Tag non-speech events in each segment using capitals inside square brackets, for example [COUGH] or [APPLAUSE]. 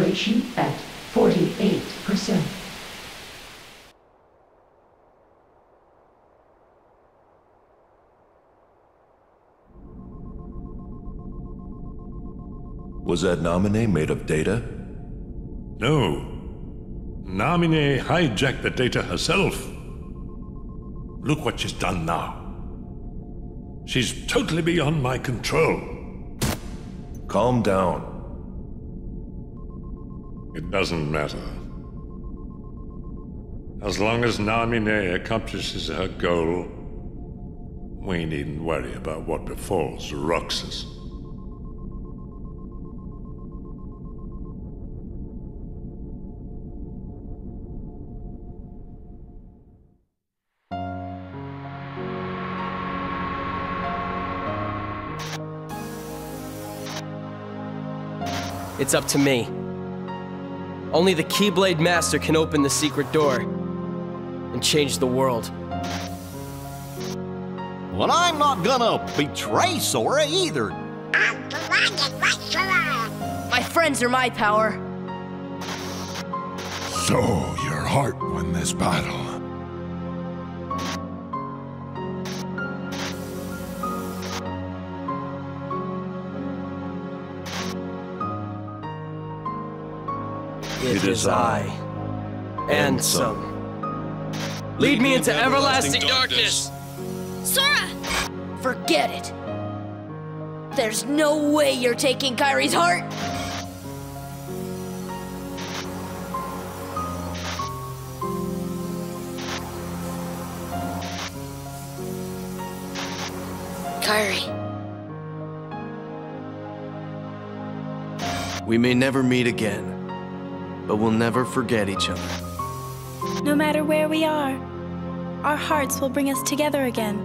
saturation at 48%. Was that Naminé made of data? No. Naminé hijacked the data herself. Look what she's done now. She's totally beyond my control. Calm down. It doesn't matter. As long as Naminé accomplishes her goal, we needn't worry about what befalls Roxas. It's up to me. Only the Keyblade Master can open the secret door and change the world. Well, I'm not gonna betray Sora either. My friends are my power. So, your heart won this battle. It is I, Ansem. Lead me into everlasting darkness! Sora! Forget it. There's no way you're taking Kairi's heart. Kairi. We may never meet again, but we'll never forget each other. No matter where we are, our hearts will bring us together again.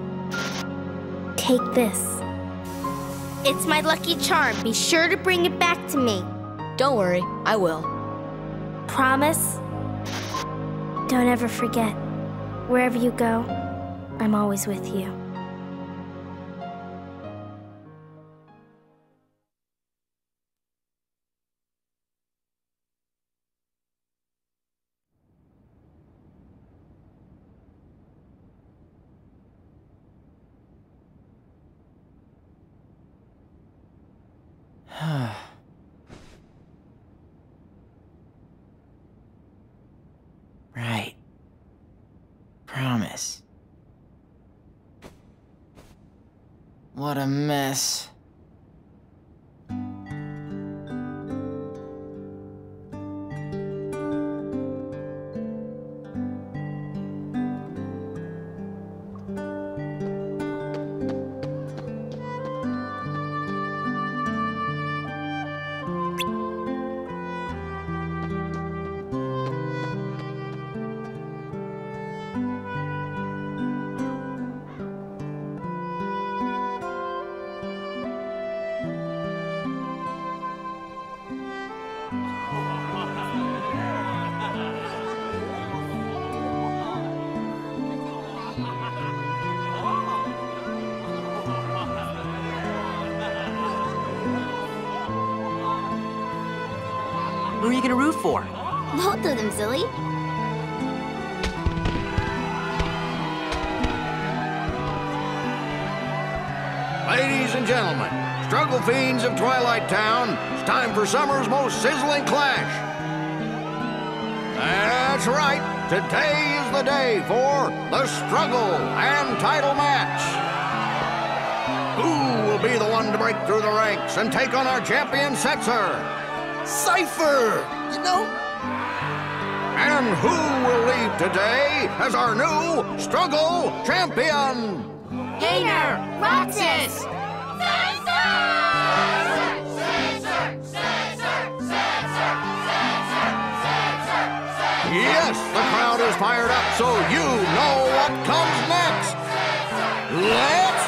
Take this. It's my lucky charm. Be sure to bring it back to me. Don't worry, I will. Promise? Don't ever forget. Wherever you go, I'm always with you. What a mess. Ladies and gentlemen, struggle fiends of Twilight Town, it's time for summer's most sizzling clash. That's right, today is the day for the struggle and title match. Who will be the one to break through the ranks and take on our champion Setzer? Seifer! You know? And who will leave today as our new struggle champion? Hayner! Roxas! Yes, the crowd is fired up, so you know what comes next. Let's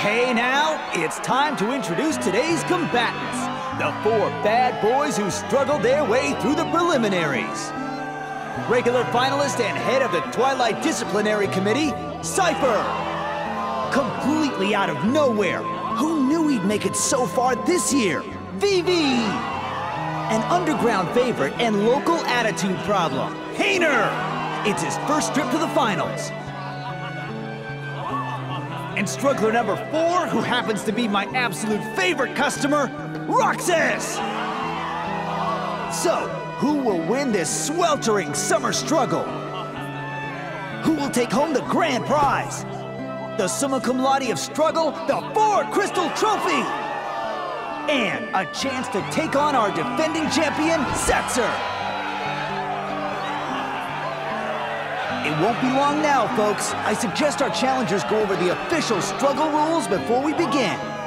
Hey now, it's time to introduce today's combatants. The four bad boys who struggled their way through the preliminaries. Regular finalist and head of the Twilight Disciplinary Committee, Seifer. Completely out of nowhere. Who knew he'd make it so far this year? Vivi! An underground favorite and local attitude problem. Hayner! It's his first trip to the finals. And struggler number four, who happens to be my absolute favorite customer, Roxas! So, who will win this sweltering summer struggle? Who will take home the grand prize? The summa cum laude of struggle, the Four Crystal Trophy! And a chance to take on our defending champion, Setzer! It won't be long now, folks. I suggest our challengers go over the official struggle rules before we begin.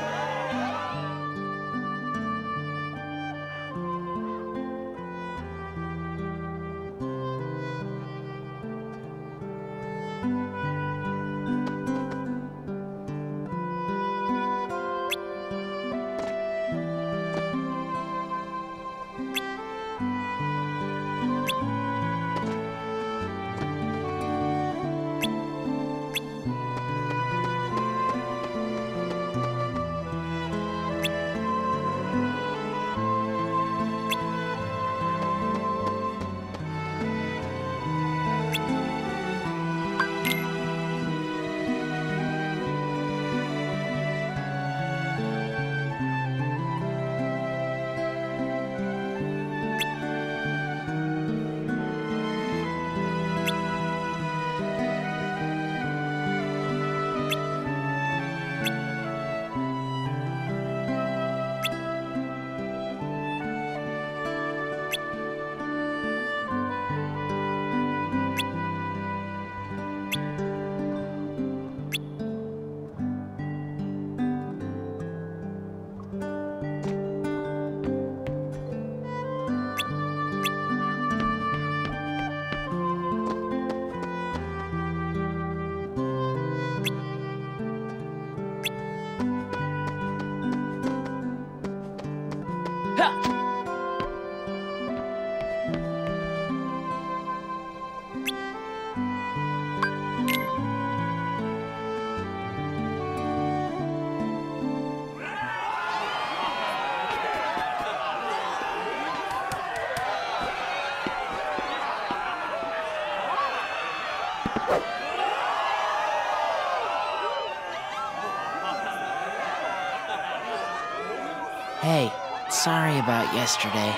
Hey, sorry about yesterday.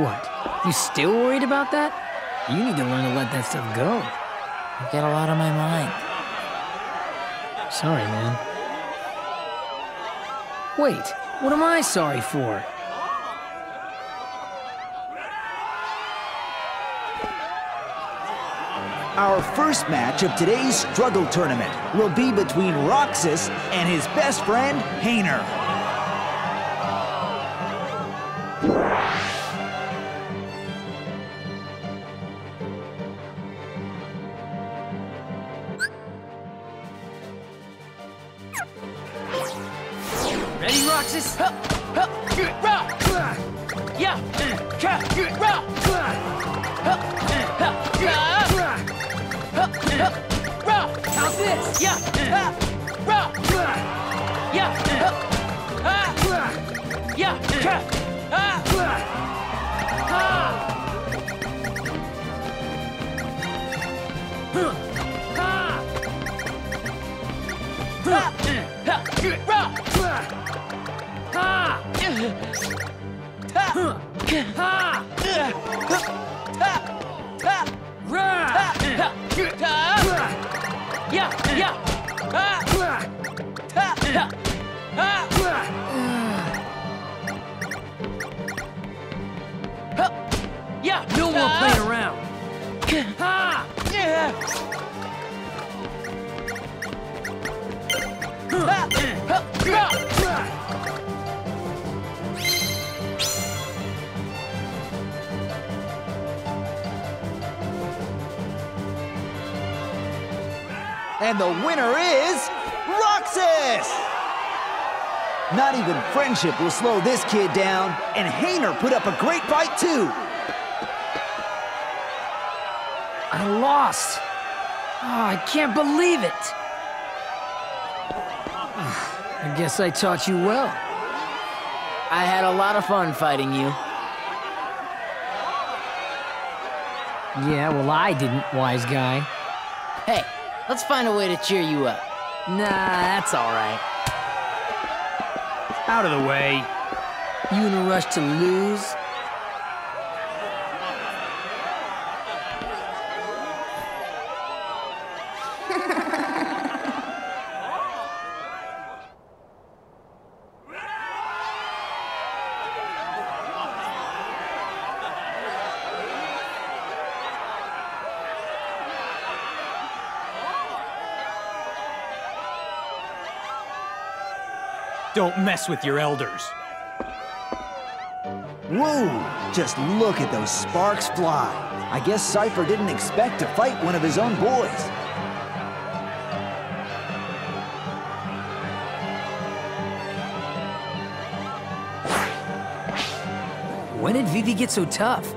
What? You still worried about that? You need to learn to let that stuff go. I got a lot on my mind. Sorry, man. Wait, what am I sorry for? Our first match of today's struggle tournament will be between Roxas and his best friend, Hayner. How's this? Yeah, ha, rah. Yeah, hup, ha. Yeah, ka, ha. Ha. Huh. Ha. Ha, ha, Yeah! Yeah! Ha! Ta! Ta! Ha! Yeah! No more playing around. Ha! Yeah! Ha! Ra! And the winner is Roxas! Not even friendship will slow this kid down, and Hayner put up a great fight too. I lost. Oh, I can't believe it. Ah, I guess I taught you well. I had a lot of fun fighting you. Yeah, well, I didn't, wise guy. Hey, let's find a way to cheer you up. Nah, that's alright. Out of the way. You in a rush to lose? Don't mess with your elders. Whoa! Just look at those sparks fly. I guess Seifer didn't expect to fight one of his own boys. When did Vivi get so tough?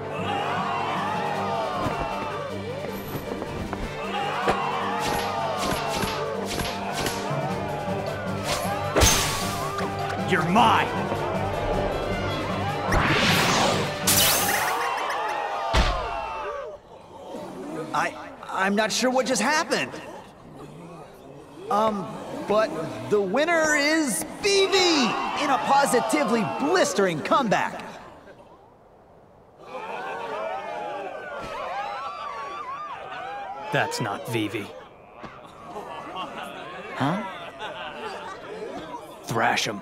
You're mine! I... I'm not sure what just happened. Um, but the winner is Vivi in a positively blistering comeback. That's not Vivi. Huh? Thrash him.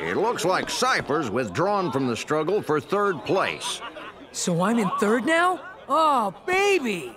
It looks like Seifer's withdrawn from the struggle for third place. So I'm in third now? Oh, baby!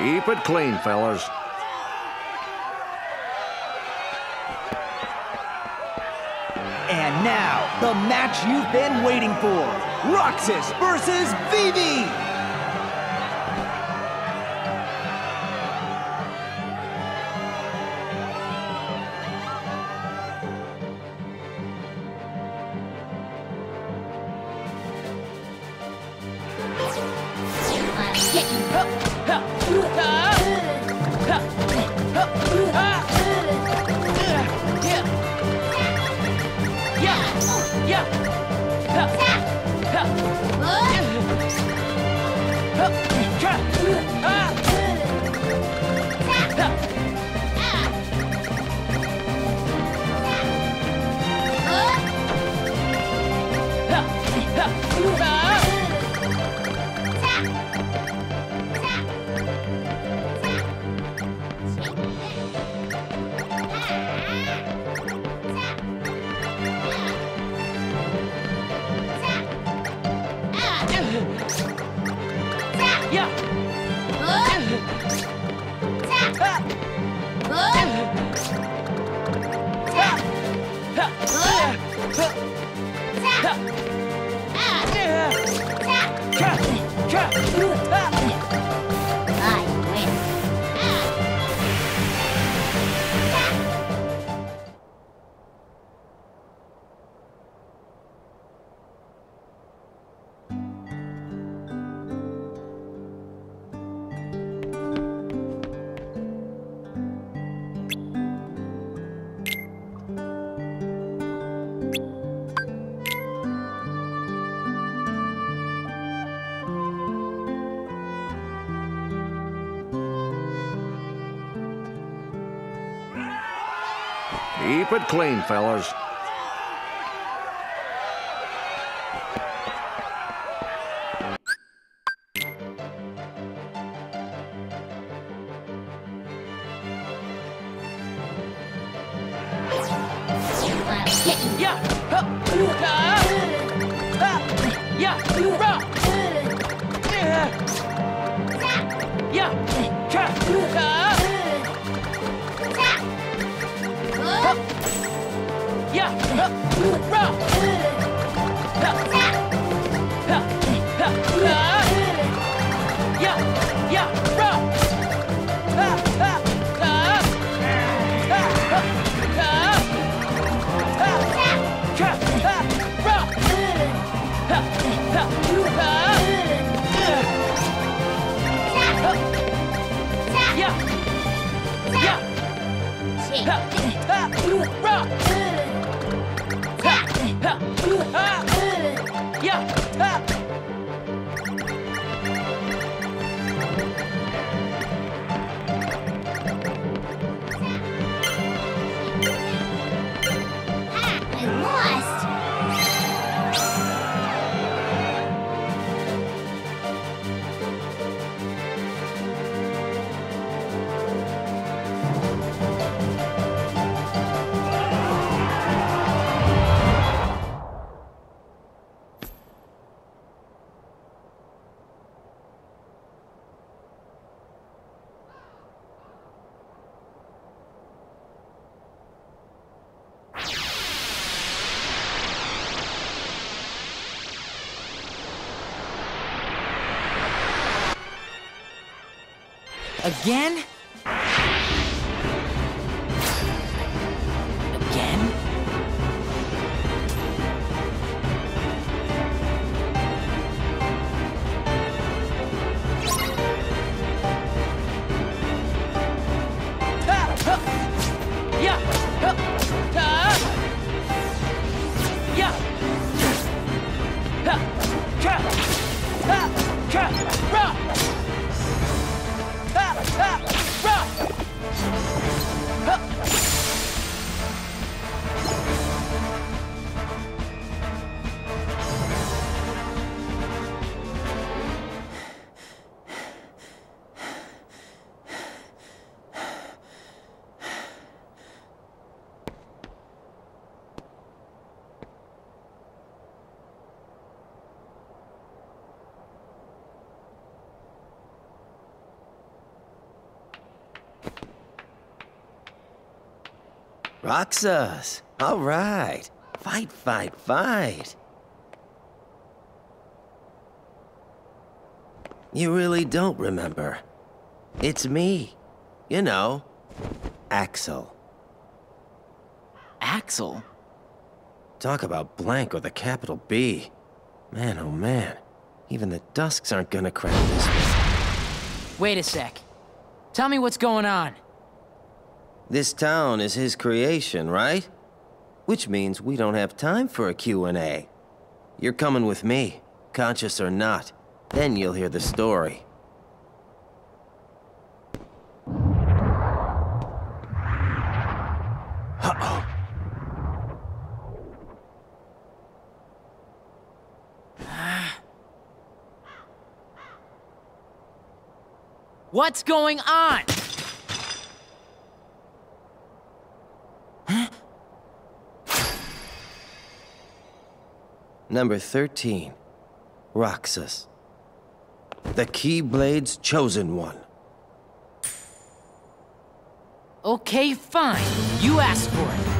Keep it clean, fellas. And now, the match you've been waiting for. Roxas versus Vivi! Keep it clean, fellas. Again? Roxas! All right. Fight, fight, fight. You really don't remember. It's me. You know, Axel. Axel? Talk about blank with a capital B. Man, oh man. Even the Dusks aren't gonna crack this. Wait a sec. Tell me what's going on. This town is his creation, right? Which means we don't have time for a Q&A. You're coming with me, conscious or not. Then you'll hear the story. [SIGHS] What's going on? Number 13. Roxas. The Keyblade's chosen one. Okay, fine. You asked for it.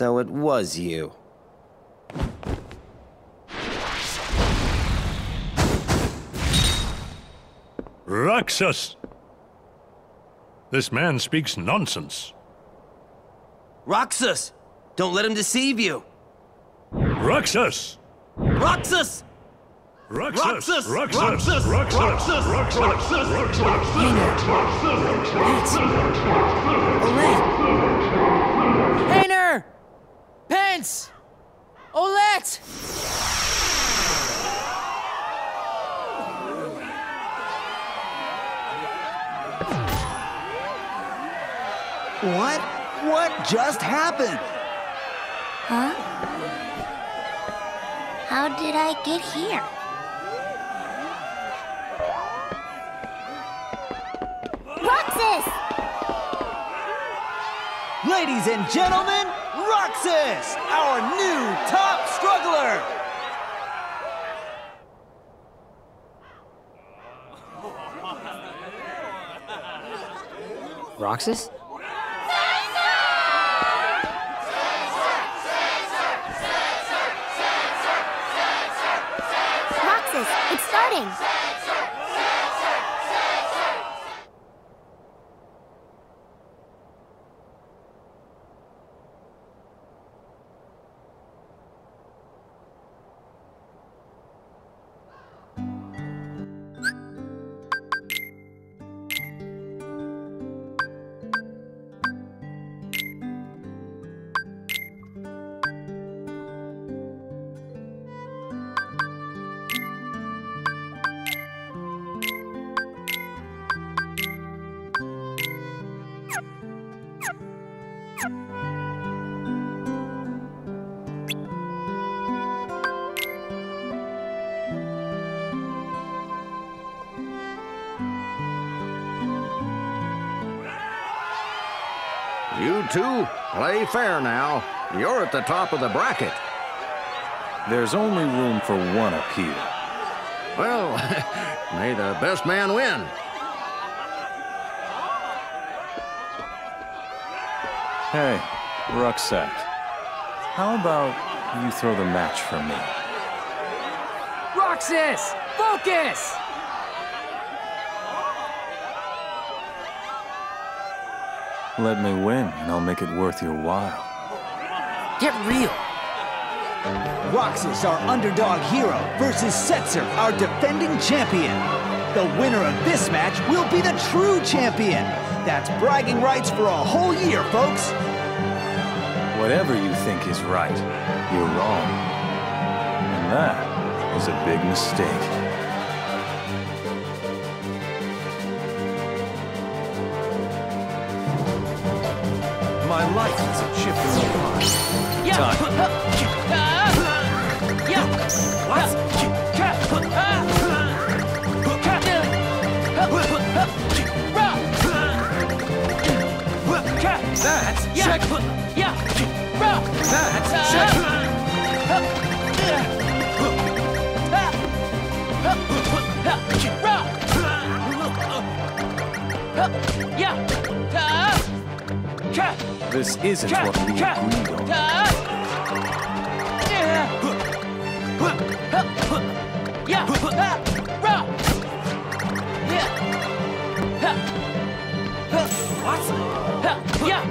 So it was you. Roxas. This man speaks nonsense. Roxas! Don't let him deceive you! Roxas! Roxas! Roxas! Roxas! Roxas! Roxas! Roxas! Roxas! Roxas! Roxas! Roxas! Pence! Olette! What? What just happened? Huh? How did I get here? Roxas! Ladies and gentlemen, Roxas, our new top struggler! Roxas? Roxas, it's starting! Two, play fair now. You're at the top of the bracket. There's only room for one appeal. Well, [LAUGHS] may the best man win. Hey, Roxas. How about you throw the match for me? Roxas! Focus! Let me win, and I'll make it worth your while. Get real. Roxas, our underdog hero, versus Setzer, our defending champion. The winner of this match will be the true champion. That's bragging rights for a whole year, folks. Whatever you think is right, you're wrong. And that is a big mistake. My life is a chip in the pie. Yeah. Yeah. What? That's check. Yeah. That's check. This isn't what we agreed on. Are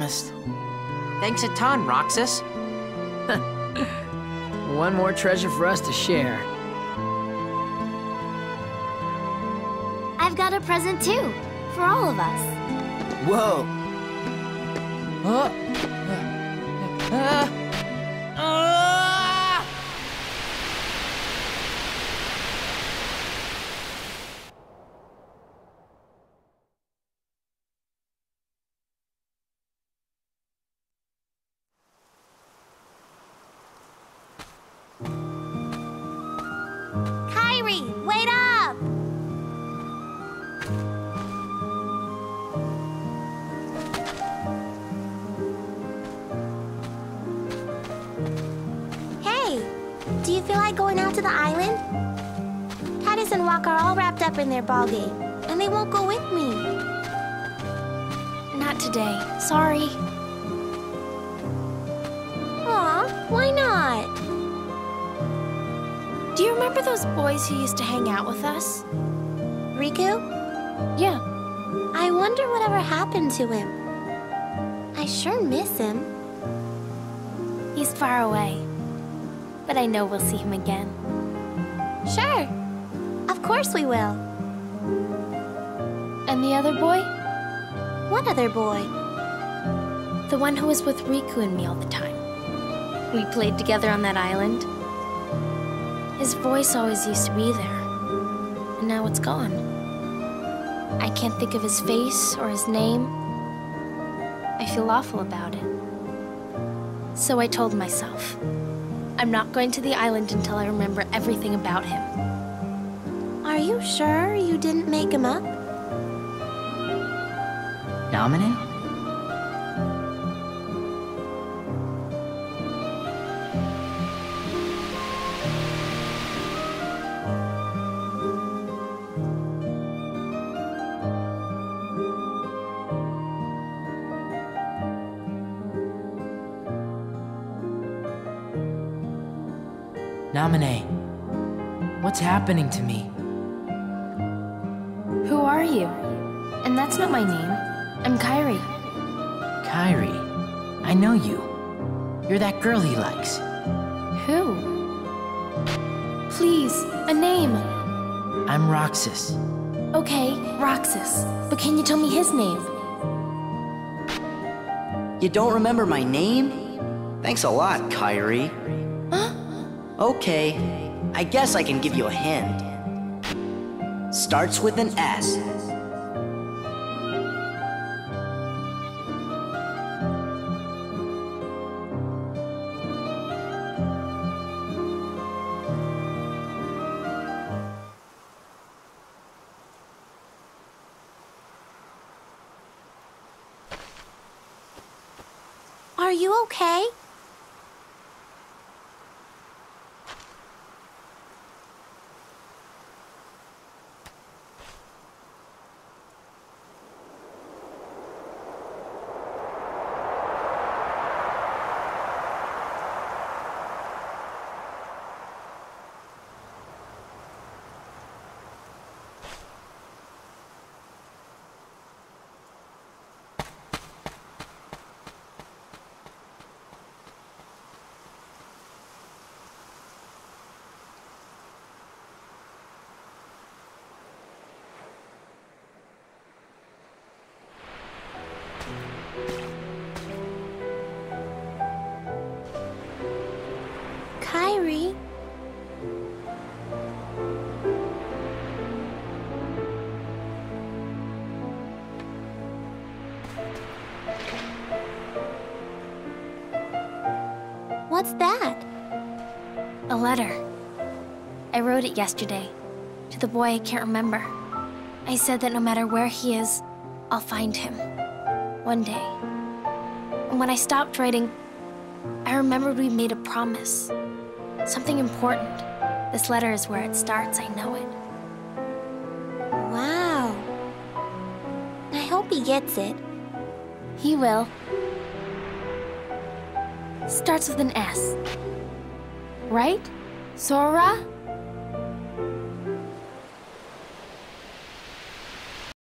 promised. Thanks a ton, Roxas. [LAUGHS] One more treasure for us to share. I've got a present too, for all of us. Whoa! Uh, uh, uh, their ball game, and they won't go with me. Not today. Sorry. Aw, why not? Do you remember those boys who used to hang out with us? Riku? Yeah. I wonder whatever happened to him. I sure miss him. He's far away. But I know we'll see him again. Sure. Of course we will. And the other boy? What other boy? The one who was with Riku and me all the time. We played together on that island. His voice always used to be there. And now it's gone. I can't think of his face or his name. I feel awful about it. So I told myself, I'm not going to the island until I remember everything about him. Are you sure you didn't make him up? Naminé? Naminé. What's happening to me? Who are you? And that's not my name. I'm Kairi. Kairi. I know you. You're that girl he likes. Who? Please, a name. I'm Roxas. Okay, Roxas. But can you tell me his name? You don't remember my name? Thanks a lot, Kairi. Huh? Okay, I guess I can give you a hint. Starts with an S. Are you okay? Kairi? What's that? A letter. I wrote it yesterday. To the boy I can't remember. I said that no matter where he is, I'll find him. One day. And when I stopped writing, I remembered we made a promise. Something important. This letter is where it starts, I know it. Wow. I hope he gets it. He will. Starts with an S. Right? Sora?